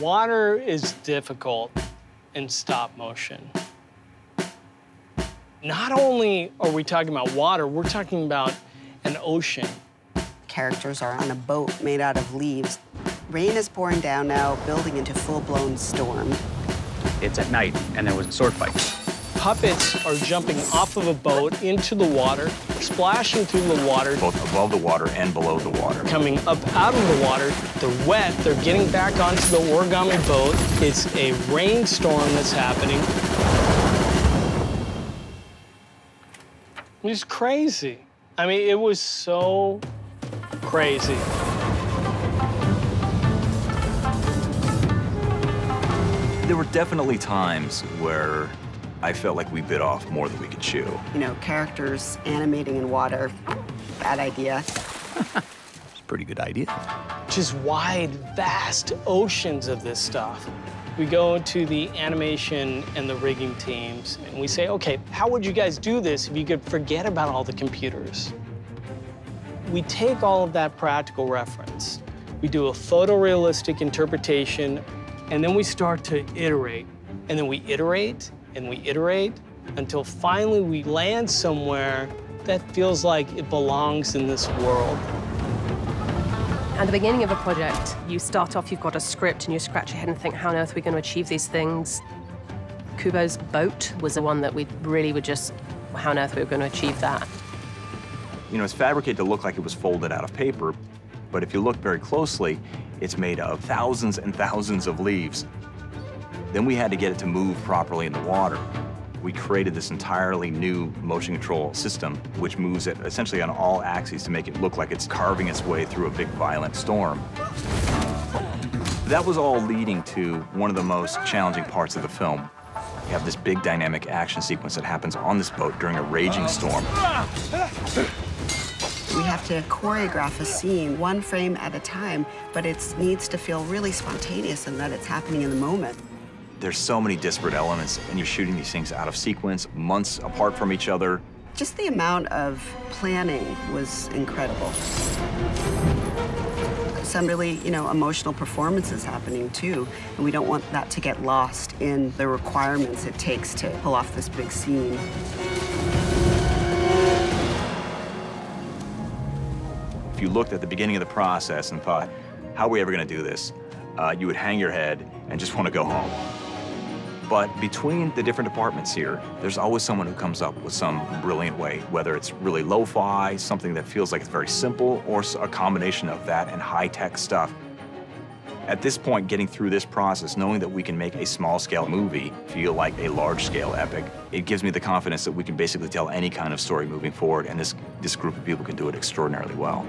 Water is difficult in stop motion. Not only are we talking about water, we're talking about an ocean. Characters are on a boat made out of leaves. Rain is pouring down now, building into full-blown storm. It's at night, and there was a sword fight. Puppets are jumping off of a boat into the water, splashing through the water, both above the water and below the water. coming up out of the water. They're wet, they're getting back onto the origami boat. It's a rainstorm that's happening. It was crazy. I mean, it was so crazy. There were definitely times where I felt like we bit off more than we could chew. You know, characters animating in water, bad idea. It's a pretty good idea. Just wide, vast oceans of this stuff. We go to the animation and the rigging teams, and we say, okay, how would you guys do this if you could forget about all the computers? We take all of that practical reference, we do a photorealistic interpretation, and then we start to iterate. And then we iterate, and we iterate, until finally we land somewhere that feels like it belongs in this world. At the beginning of a project, you start off, you've got a script, and you scratch your head and think, how on earth are we going to achieve these things? Kubo's boat was the one that we really were just, how on earth we were going to achieve that? You know, it's fabricated to look like it was folded out of paper, but if you look very closely, it's made of thousands and thousands of leaves. Then we had to get it to move properly in the water. We created this entirely new motion control system, which moves it essentially on all axes to make it look like it's carving its way through a big violent storm. That was all leading to one of the most challenging parts of the film. You have this big dynamic action sequence that happens on this boat during a raging storm. We have to choreograph a scene one frame at a time, but it needs to feel really spontaneous and that it's happening in the moment. There's so many disparate elements, and you're shooting these things out of sequence, months apart from each other. Just the amount of planning was incredible. Some really, you know, emotional performances happening too, and we don't want that to get lost in the requirements it takes to pull off this big scene. If you looked at the beginning of the process and thought, how are we ever going to do this? Uh, you would hang your head and just want to go home. But between the different departments here, there's always someone who comes up with some brilliant way, whether it's really lo-fi, something that feels like it's very simple, or a combination of that and high-tech stuff. At this point, getting through this process, knowing that we can make a small-scale movie feel like a large-scale epic, it gives me the confidence that we can basically tell any kind of story moving forward, and this, this group of people can do it extraordinarily well.